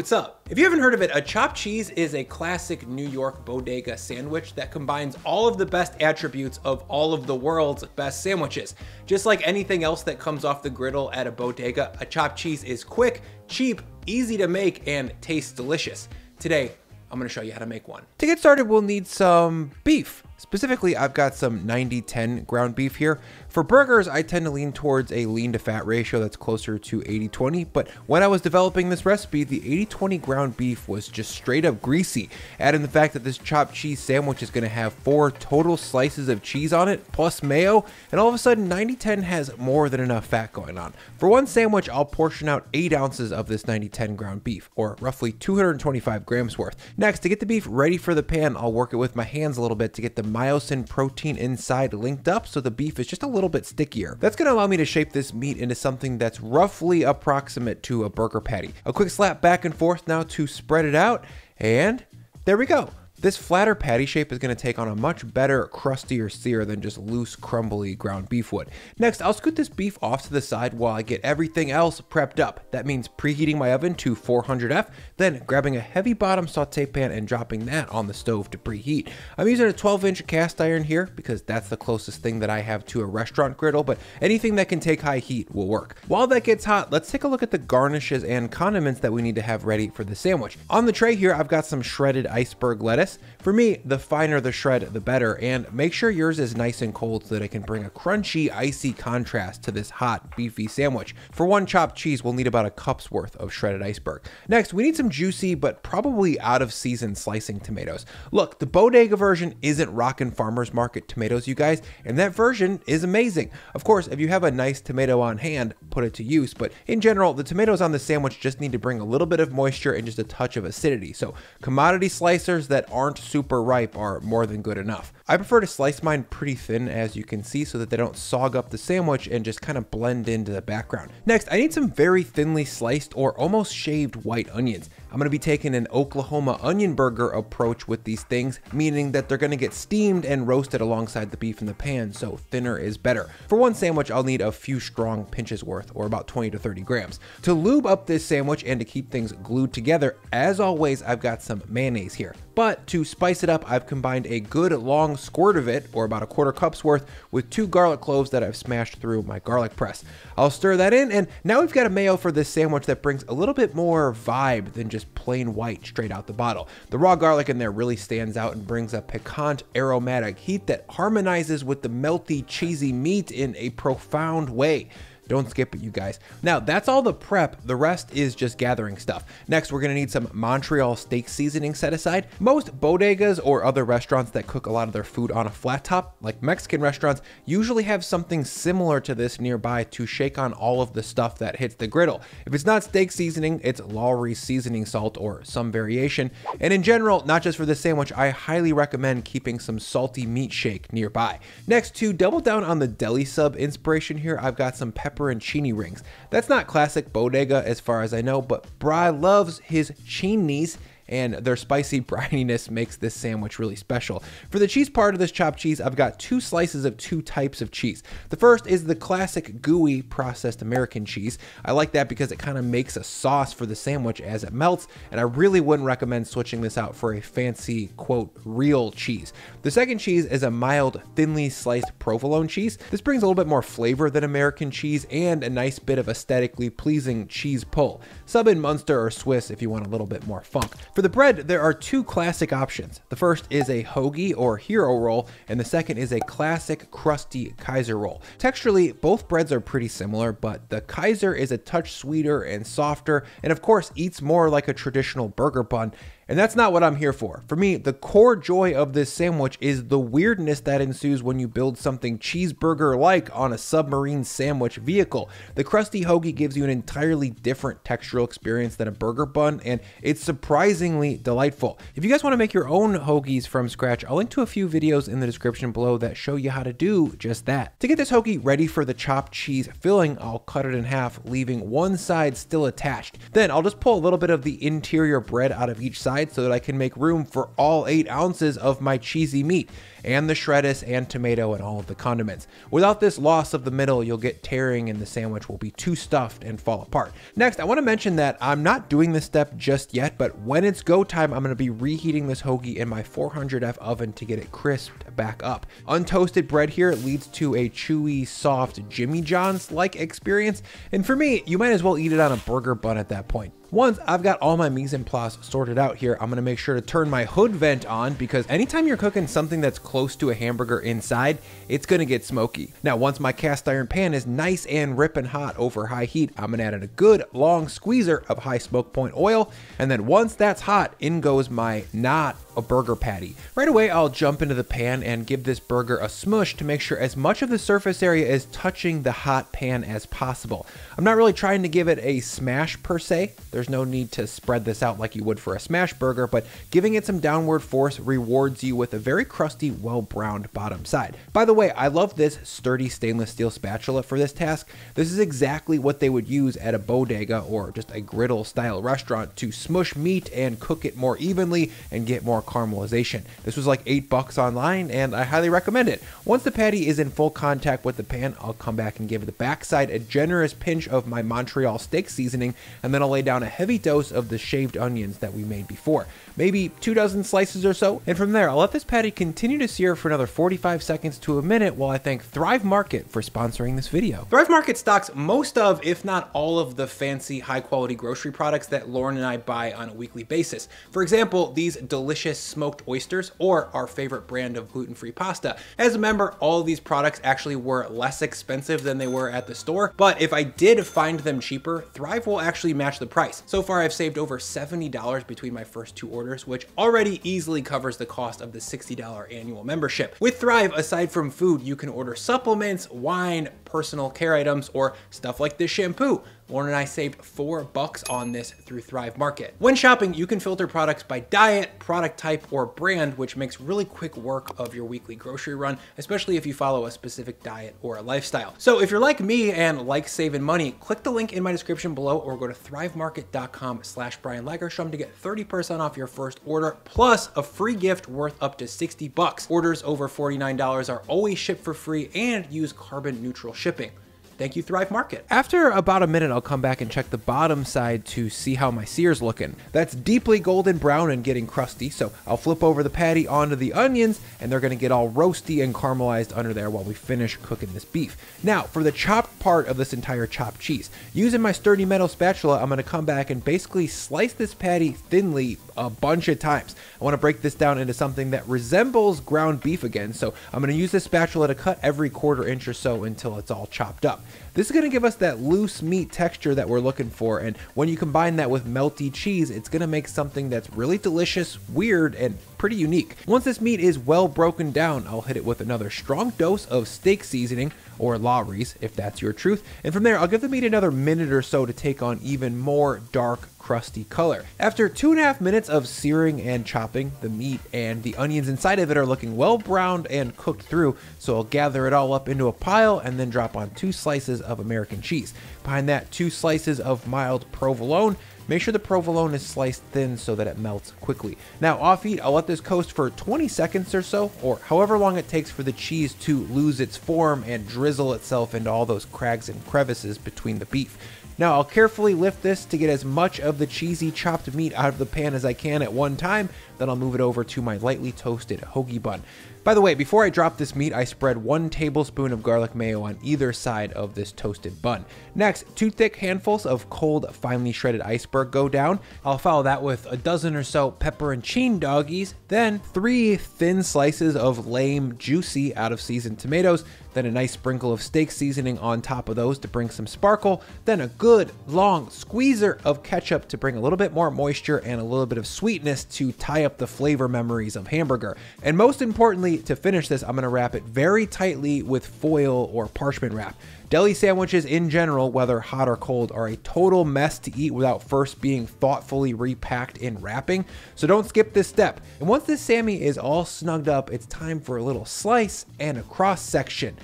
what's up? If you haven't heard of it, a chopped cheese is a classic New York bodega sandwich that combines all of the best attributes of all of the world's best sandwiches. Just like anything else that comes off the griddle at a bodega, a chopped cheese is quick, cheap, easy to make, and tastes delicious. Today, I'm gonna show you how to make one. To get started, we'll need some beef. Specifically, I've got some 90-10 ground beef here. For burgers, I tend to lean towards a lean to fat ratio that's closer to 80-20, but when I was developing this recipe, the 80-20 ground beef was just straight up greasy. Add in the fact that this chopped cheese sandwich is gonna have four total slices of cheese on it, plus mayo, and all of a sudden 90-10 has more than enough fat going on. For one sandwich, I'll portion out 8 ounces of this 90-10 ground beef, or roughly 225 grams worth. Next, to get the beef ready for the pan, I'll work it with my hands a little bit to get the myosin protein inside linked up so the beef is just a little bit stickier. That's gonna allow me to shape this meat into something that's roughly approximate to a burger patty. A quick slap back and forth now to spread it out, and there we go. This flatter patty shape is going to take on a much better, crustier sear than just loose, crumbly ground beef would. Next, I'll scoot this beef off to the side while I get everything else prepped up. That means preheating my oven to 400F, then grabbing a heavy bottom saute pan and dropping that on the stove to preheat. I'm using a 12 inch cast iron here because that's the closest thing that I have to a restaurant griddle, but anything that can take high heat will work. While that gets hot, let's take a look at the garnishes and condiments that we need to have ready for the sandwich. On the tray here, I've got some shredded iceberg lettuce, this. For me, the finer the shred, the better, and make sure yours is nice and cold so that it can bring a crunchy, icy contrast to this hot, beefy sandwich. For one chopped cheese, we'll need about a cup's worth of shredded iceberg. Next, we need some juicy, but probably out of season slicing tomatoes. Look, the bodega version isn't rockin' farmer's market tomatoes, you guys, and that version is amazing. Of course, if you have a nice tomato on hand, put it to use, but in general, the tomatoes on the sandwich just need to bring a little bit of moisture and just a touch of acidity. So commodity slicers that aren't super ripe are more than good enough. I prefer to slice mine pretty thin as you can see so that they don't sog up the sandwich and just kind of blend into the background. Next, I need some very thinly sliced or almost shaved white onions. I'm going to be taking an Oklahoma onion burger approach with these things, meaning that they're going to get steamed and roasted alongside the beef in the pan, so thinner is better. For one sandwich, I'll need a few strong pinches worth, or about 20 to 30 grams. To lube up this sandwich and to keep things glued together, as always, I've got some mayonnaise here. But to spice it up, I've combined a good long squirt of it, or about a quarter cup's worth, with two garlic cloves that I've smashed through my garlic press. I'll stir that in, and now we've got a mayo for this sandwich that brings a little bit more vibe than just plain white straight out the bottle. The raw garlic in there really stands out and brings a piquant, aromatic heat that harmonizes with the melty, cheesy meat in a profound way. Don't skip it, you guys. Now, that's all the prep. The rest is just gathering stuff. Next, we're gonna need some Montreal steak seasoning set aside. Most bodegas or other restaurants that cook a lot of their food on a flat top, like Mexican restaurants, usually have something similar to this nearby to shake on all of the stuff that hits the griddle. If it's not steak seasoning, it's Lawry seasoning salt or some variation. And in general, not just for this sandwich, I highly recommend keeping some salty meat shake nearby. Next, to double down on the deli sub inspiration here, I've got some pepper pepperoncini rings. That's not classic bodega as far as I know, but Bry loves his chinis and their spicy brininess makes this sandwich really special. For the cheese part of this chopped cheese, I've got two slices of two types of cheese. The first is the classic gooey processed American cheese. I like that because it kind of makes a sauce for the sandwich as it melts, and I really wouldn't recommend switching this out for a fancy, quote, real cheese. The second cheese is a mild, thinly sliced provolone cheese. This brings a little bit more flavor than American cheese and a nice bit of aesthetically pleasing cheese pull. Sub in Munster or Swiss if you want a little bit more funk. For for the bread, there are two classic options. The first is a hoagie or hero roll, and the second is a classic crusty Kaiser roll. Texturally, both breads are pretty similar, but the Kaiser is a touch sweeter and softer, and of course eats more like a traditional burger bun, and that's not what I'm here for. For me, the core joy of this sandwich is the weirdness that ensues when you build something cheeseburger like on a submarine sandwich vehicle. The crusty hoagie gives you an entirely different textural experience than a burger bun, and it's surprisingly delightful. If you guys want to make your own hoagies from scratch, I'll link to a few videos in the description below that show you how to do just that. To get this hoagie ready for the chopped cheese filling, I'll cut it in half, leaving one side still attached. Then I'll just pull a little bit of the interior bread out of each side so that I can make room for all 8 ounces of my cheesy meat and the shreddis and tomato and all of the condiments. Without this loss of the middle, you'll get tearing and the sandwich will be too stuffed and fall apart. Next, I want to mention that I'm not doing this step just yet, but when it's go time, I'm going to be reheating this hoagie in my 400F oven to get it crisped back up. Untoasted bread here leads to a chewy, soft Jimmy John's like experience, and for me, you might as well eat it on a burger bun at that point. Once I've got all my mise en place sorted out here, I'm gonna make sure to turn my hood vent on because anytime you're cooking something that's close to a hamburger inside, it's gonna get smoky. Now, once my cast iron pan is nice and ripping hot over high heat, I'm gonna add in a good long squeezer of high smoke point oil. And then once that's hot, in goes my not a burger patty. Right away, I'll jump into the pan and give this burger a smush to make sure as much of the surface area is touching the hot pan as possible. I'm not really trying to give it a smash per se. There's no need to spread this out like you would for a smash burger, but giving it some downward force rewards you with a very crusty, well-browned bottom side. By the way, I love this sturdy stainless steel spatula for this task. This is exactly what they would use at a bodega or just a griddle style restaurant to smush meat and cook it more evenly and get more caramelization. This was like 8 bucks online and I highly recommend it. Once the patty is in full contact with the pan, I'll come back and give the backside a generous pinch of my Montreal steak seasoning and then I'll lay down a heavy dose of the shaved onions that we made before. Maybe two dozen slices or so, and from there I'll let this patty continue to sear for another 45 seconds to a minute while I thank Thrive Market for sponsoring this video. Thrive Market stocks most of, if not all of the fancy high quality grocery products that Lauren and I buy on a weekly basis. For example, these delicious smoked oysters or our favorite brand of gluten-free pasta. As a member, all these products actually were less expensive than they were at the store, but if I did find them cheaper, Thrive will actually match the price. So far, I've saved over $70 between my first two orders, which already easily covers the cost of the $60 annual membership. With Thrive, aside from food, you can order supplements, wine, personal care items, or stuff like this shampoo. Lauren and I saved four bucks on this through Thrive Market. When shopping, you can filter products by diet, product type, or brand, which makes really quick work of your weekly grocery run, especially if you follow a specific diet or a lifestyle. So if you're like me and like saving money, click the link in my description below or go to thrivemarket.com slash Brian Lagerstrom to get 30% off your first order, plus a free gift worth up to 60 bucks. Orders over $49 are always shipped for free and use carbon neutral shipping. Thank you, Thrive Market. After about a minute, I'll come back and check the bottom side to see how my sear's looking. That's deeply golden brown and getting crusty, so I'll flip over the patty onto the onions, and they're gonna get all roasty and caramelized under there while we finish cooking this beef. Now, for the chopped part of this entire chopped cheese, using my sturdy metal spatula, I'm gonna come back and basically slice this patty thinly a bunch of times. I wanna break this down into something that resembles ground beef again, so I'm gonna use this spatula to cut every quarter inch or so until it's all chopped up. This is going to give us that loose meat texture that we're looking for, and when you combine that with melty cheese, it's going to make something that's really delicious, weird, and pretty unique. Once this meat is well broken down, I'll hit it with another strong dose of steak seasoning, or Lawry's if that's your truth, and from there I'll give the meat another minute or so to take on even more dark crusty color. After two and a half minutes of searing and chopping, the meat and the onions inside of it are looking well browned and cooked through, so I'll gather it all up into a pile and then drop on two slices of American cheese. Behind that, two slices of mild provolone, Make sure the provolone is sliced thin so that it melts quickly. Now off heat, I'll let this coast for 20 seconds or so, or however long it takes for the cheese to lose its form and drizzle itself into all those crags and crevices between the beef. Now I'll carefully lift this to get as much of the cheesy chopped meat out of the pan as I can at one time, then I'll move it over to my lightly toasted hoagie bun. By the way, before I drop this meat, I spread one tablespoon of garlic mayo on either side of this toasted bun. Next, two thick handfuls of cold, finely shredded iceberg go down. I'll follow that with a dozen or so pepperoncini doggies, then three thin slices of lame, juicy, out of season tomatoes, then a nice sprinkle of steak seasoning on top of those to bring some sparkle, then a good long squeezer of ketchup to bring a little bit more moisture and a little bit of sweetness to tie up the flavor memories of hamburger. And most importantly, to finish this, I'm gonna wrap it very tightly with foil or parchment wrap. Deli sandwiches in general, whether hot or cold, are a total mess to eat without first being thoughtfully repacked in wrapping, so don't skip this step. And once this Sammy is all snugged up, it's time for a little slice and a cross section.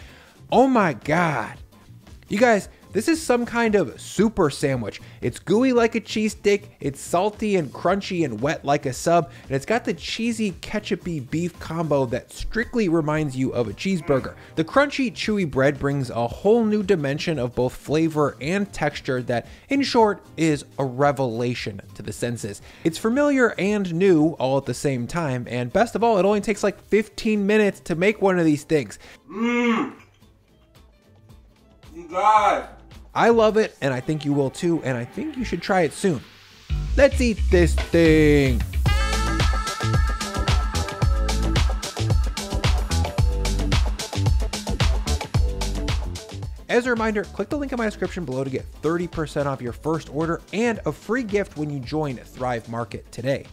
Oh my god. You guys, This is some kind of super sandwich. It's gooey like a cheesesteak, it's salty and crunchy and wet like a sub, and it's got the cheesy ketchupy beef combo that strictly reminds you of a cheeseburger. The crunchy, chewy bread brings a whole new dimension of both flavor and texture that, in short, is a revelation to the senses. It's familiar and new all at the same time, and best of all, it only takes like 15 minutes to make one of these things. Mmm. You guys. I love it, and I think you will too, and I think you should try it soon. Let's eat this thing. As a reminder, click the link in my description below to get 30% off your first order and a free gift when you join Thrive Market today.